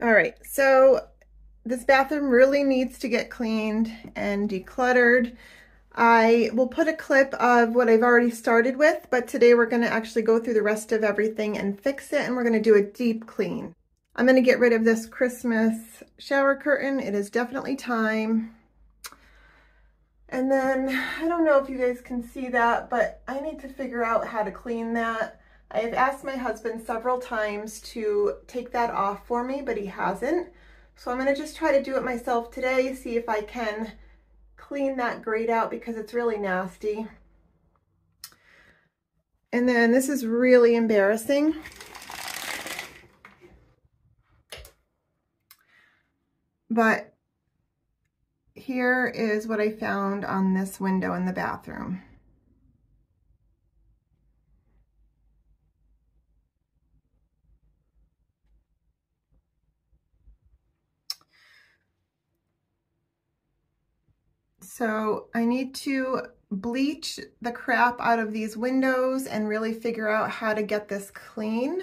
All right, so this bathroom really needs to get cleaned and decluttered. I will put a clip of what I've already started with, but today we're gonna actually go through the rest of everything and fix it, and we're gonna do a deep clean. I'm gonna get rid of this Christmas shower curtain. It is definitely time. And then, I don't know if you guys can see that, but I need to figure out how to clean that. I have asked my husband several times to take that off for me, but he hasn't. So I'm gonna just try to do it myself today, see if I can clean that grate out because it's really nasty. And then this is really embarrassing. But here is what I found on this window in the bathroom. So I need to bleach the crap out of these windows and really figure out how to get this clean.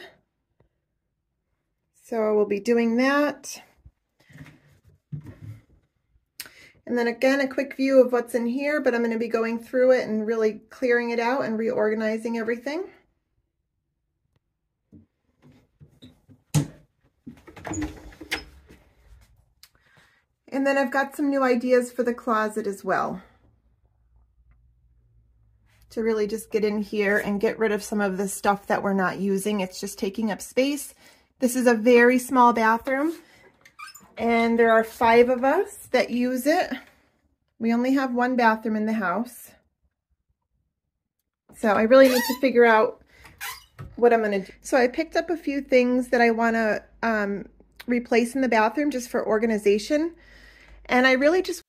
So we'll be doing that. And then again, a quick view of what's in here, but I'm going to be going through it and really clearing it out and reorganizing everything. And then I've got some new ideas for the closet as well. To really just get in here and get rid of some of the stuff that we're not using. It's just taking up space. This is a very small bathroom and there are five of us that use it. We only have one bathroom in the house. So I really need to figure out what I'm going to do. So I picked up a few things that I want to um, replace in the bathroom just for organization. And I really just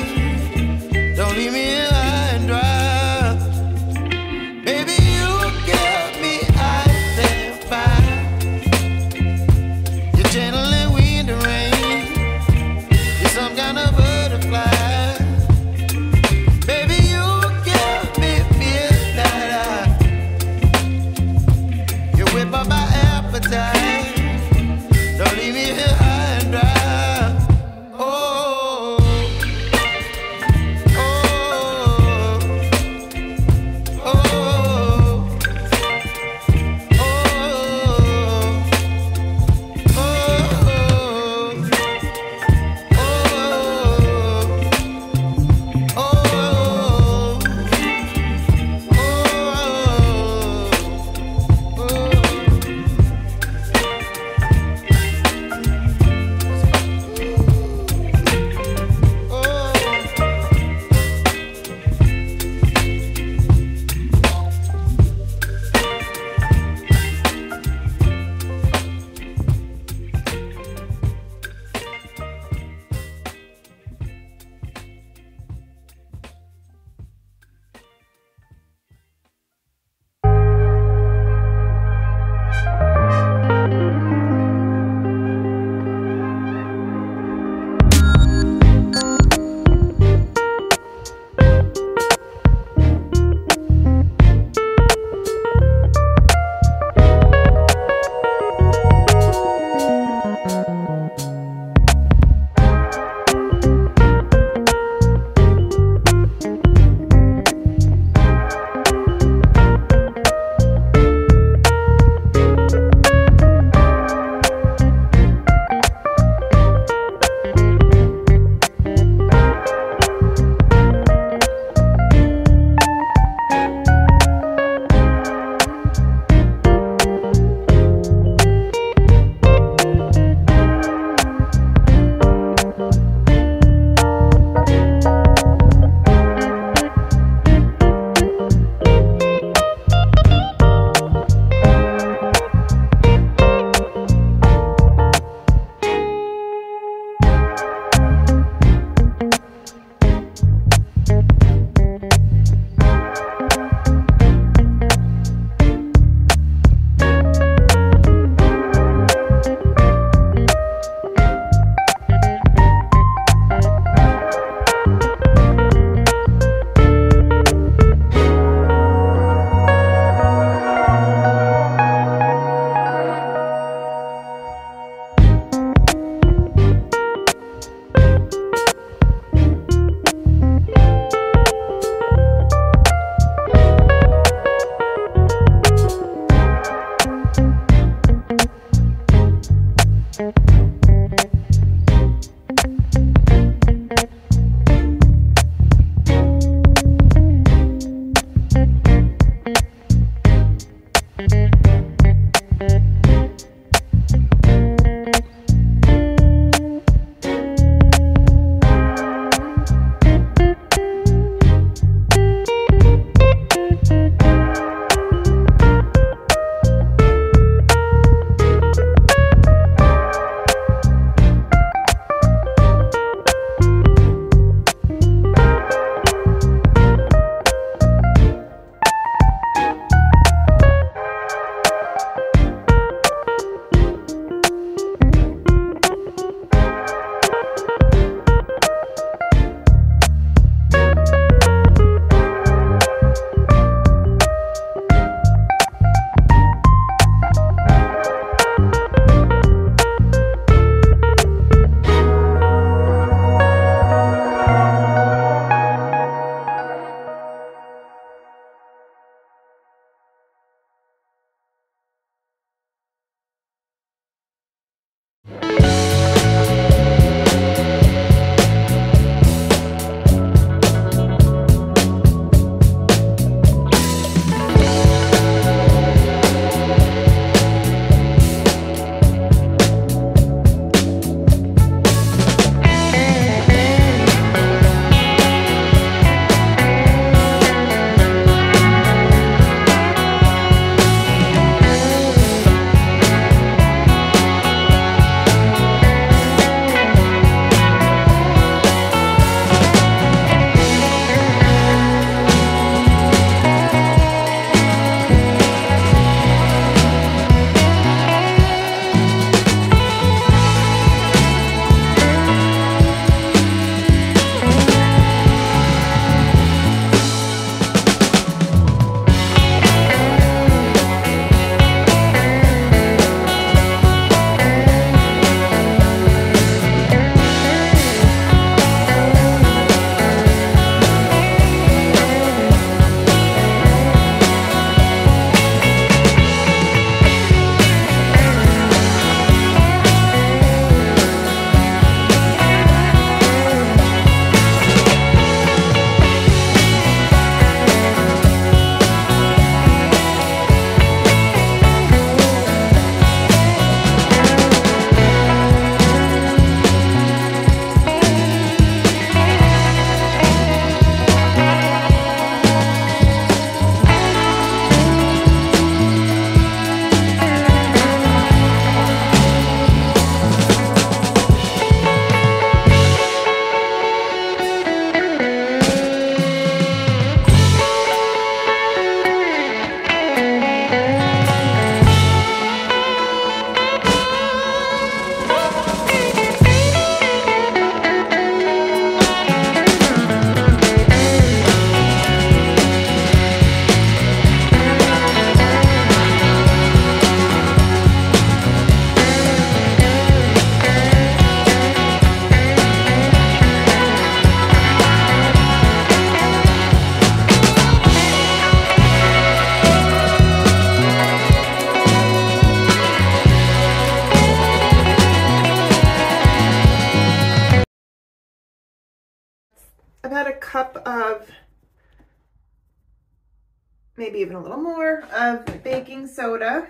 Soda.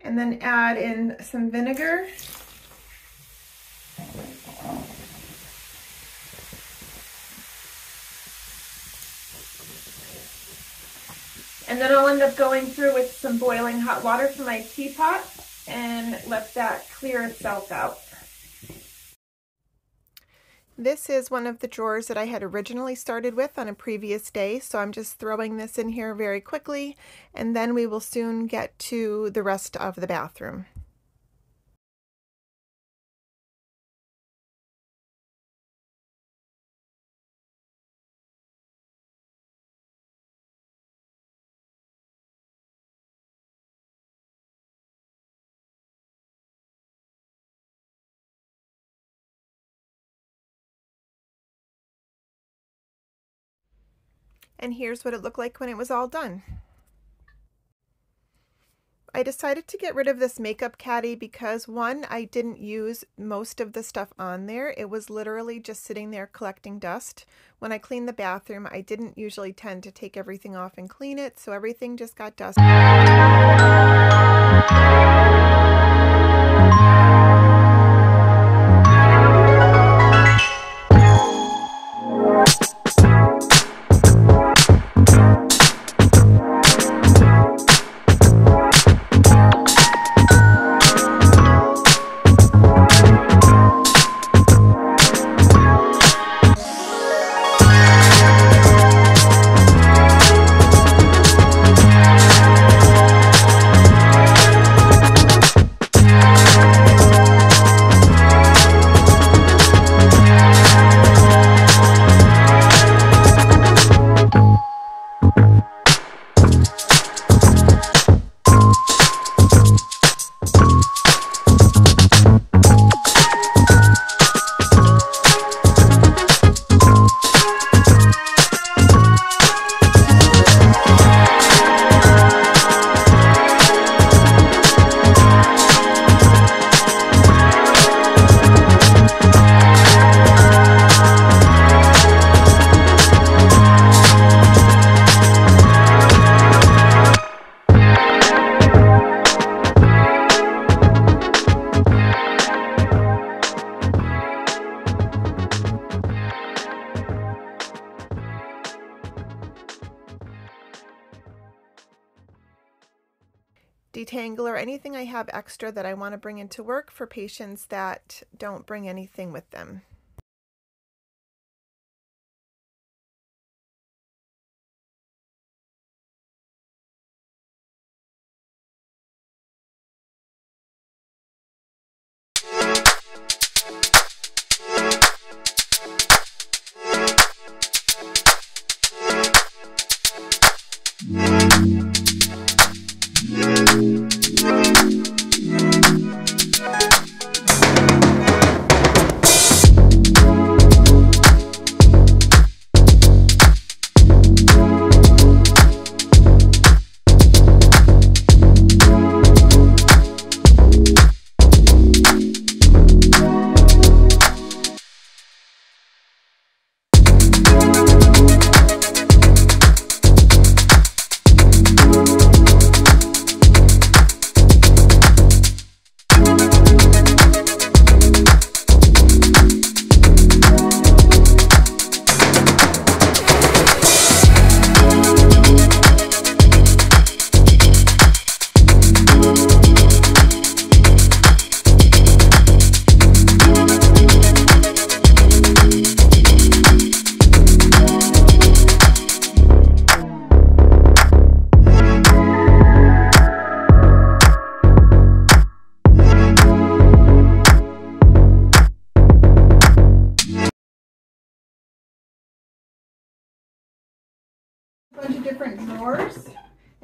And then add in some vinegar. And then I'll end up going through with some boiling hot water from my teapot and let that clear itself out. This is one of the drawers that I had originally started with on a previous day, so I'm just throwing this in here very quickly, and then we will soon get to the rest of the bathroom. And here's what it looked like when it was all done. I decided to get rid of this makeup caddy because one, I didn't use most of the stuff on there. It was literally just sitting there collecting dust. When I cleaned the bathroom, I didn't usually tend to take everything off and clean it, so everything just got dusty. Extra that I want to bring into work for patients that don't bring anything with them.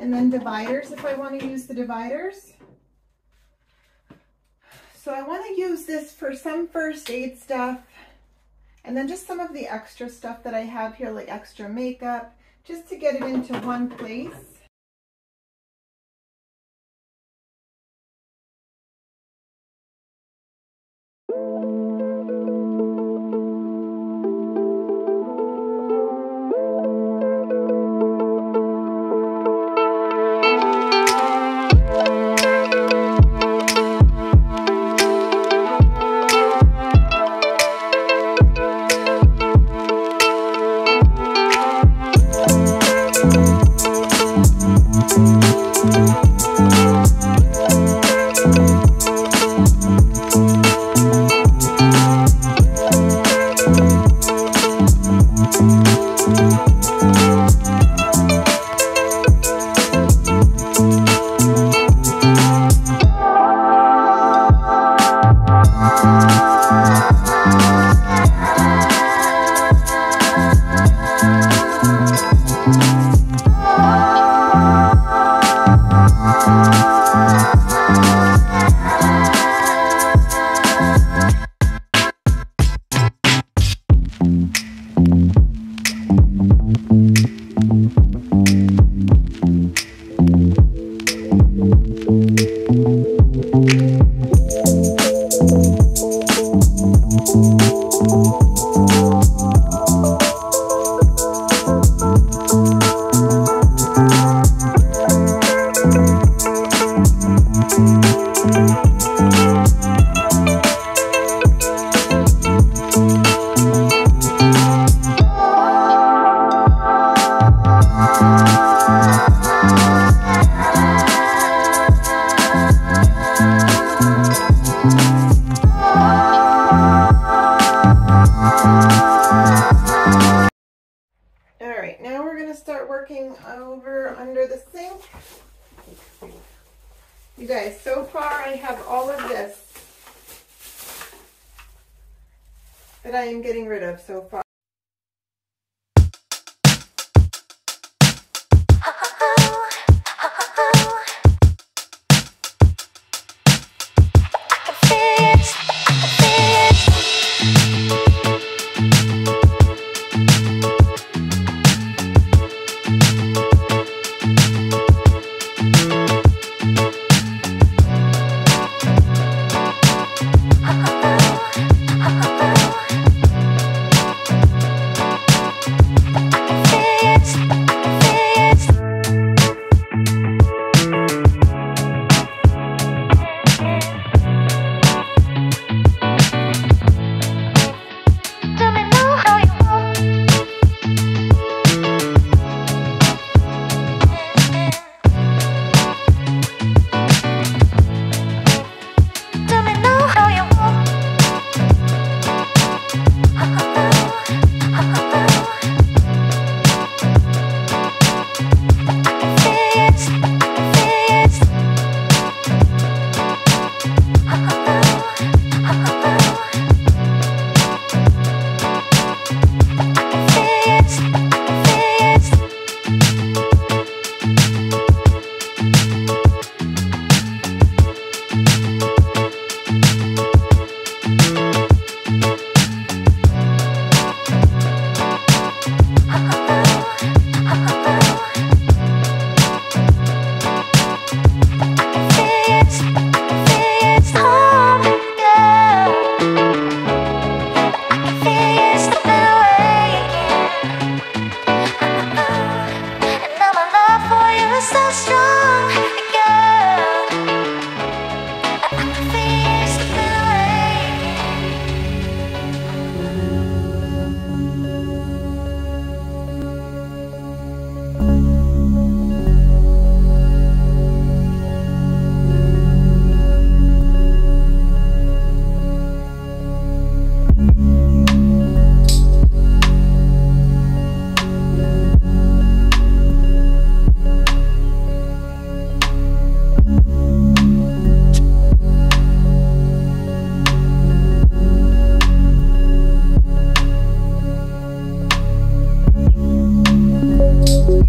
And then dividers if I want to use the dividers. So I want to use this for some first aid stuff and then just some of the extra stuff that I have here like extra makeup just to get it into one place. Thank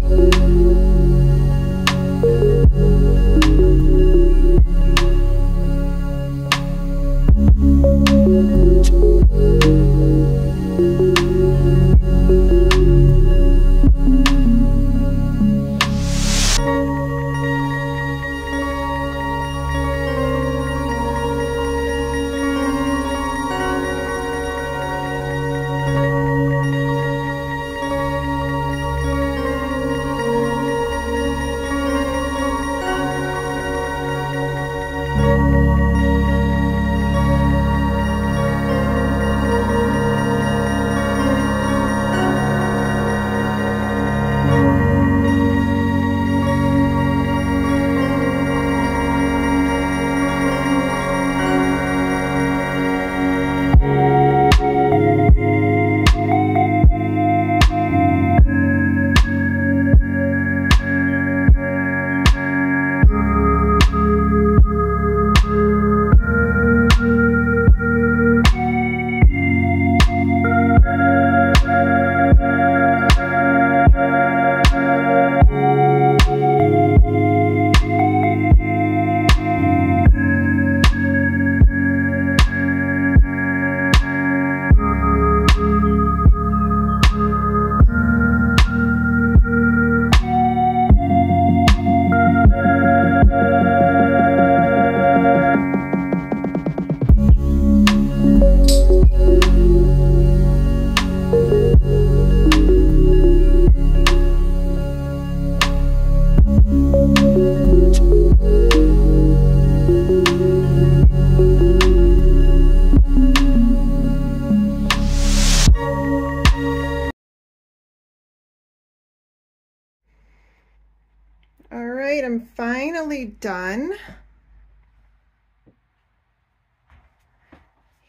Música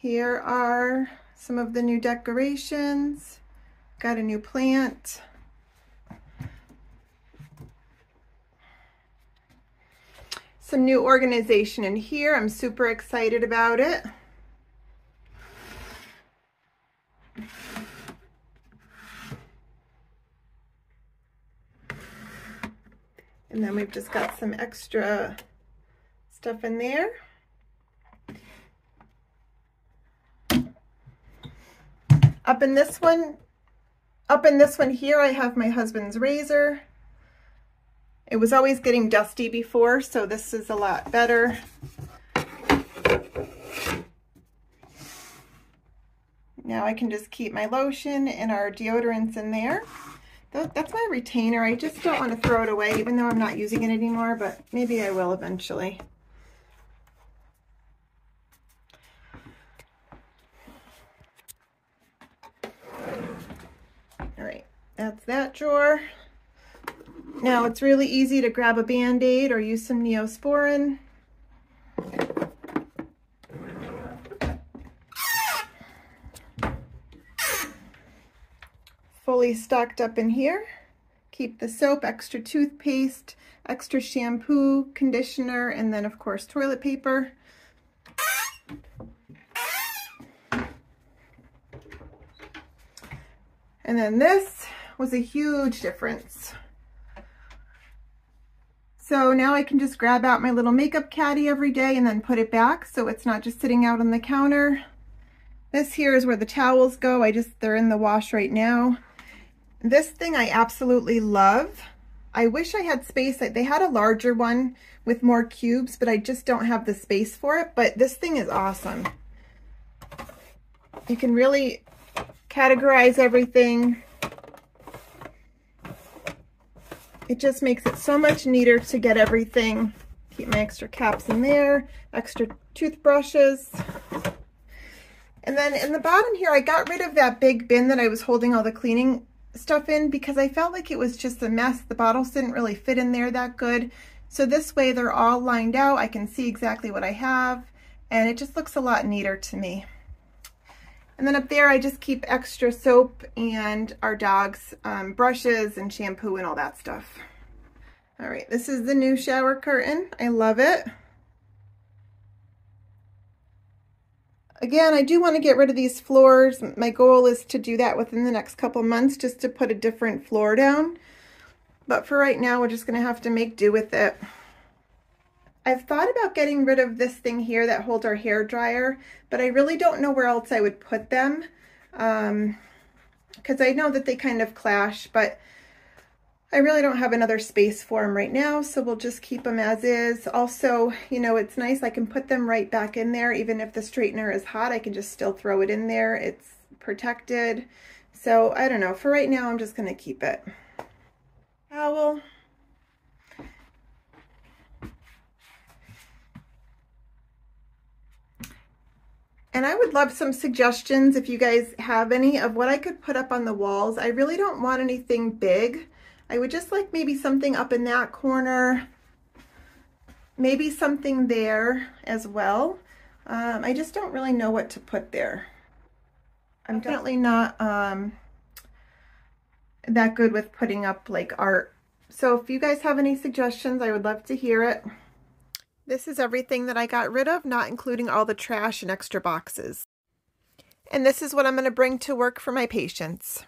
Here are some of the new decorations. Got a new plant. Some new organization in here. I'm super excited about it. And then we've just got some extra stuff in there. Up in this one, up in this one here, I have my husband's razor. It was always getting dusty before, so this is a lot better. Now I can just keep my lotion and our deodorants in there. That's my retainer. I just don't want to throw it away, even though I'm not using it anymore, but maybe I will eventually. All right, that's that drawer. Now it's really easy to grab a Band-Aid or use some Neosporin. fully stocked up in here. Keep the soap, extra toothpaste, extra shampoo, conditioner, and then of course toilet paper. And then this was a huge difference. So now I can just grab out my little makeup caddy every day and then put it back so it's not just sitting out on the counter. This here is where the towels go. I just, they're in the wash right now. This thing I absolutely love. I wish I had space. They had a larger one with more cubes, but I just don't have the space for it. But this thing is awesome. You can really categorize everything. It just makes it so much neater to get everything. Keep my extra caps in there, extra toothbrushes. And then in the bottom here, I got rid of that big bin that I was holding all the cleaning stuff in because I felt like it was just a mess. The bottles didn't really fit in there that good. So this way they're all lined out. I can see exactly what I have and it just looks a lot neater to me. And then up there, I just keep extra soap and our dog's um, brushes and shampoo and all that stuff. All right, this is the new shower curtain. I love it. Again, I do want to get rid of these floors. My goal is to do that within the next couple months just to put a different floor down. But for right now, we're just going to have to make do with it. I've thought about getting rid of this thing here that holds our hair dryer, but I really don't know where else I would put them. Um, because I know that they kind of clash, but I really don't have another space for them right now, so we'll just keep them as is. Also, you know, it's nice. I can put them right back in there. Even if the straightener is hot, I can just still throw it in there. It's protected. So, I don't know. For right now, I'm just going to keep it. Towel. And I would love some suggestions if you guys have any of what I could put up on the walls. I really don't want anything big. I would just like maybe something up in that corner, maybe something there as well. Um, I just don't really know what to put there. I'm definitely not um, that good with putting up like art. So if you guys have any suggestions, I would love to hear it. This is everything that I got rid of, not including all the trash and extra boxes. And this is what I'm going to bring to work for my patients.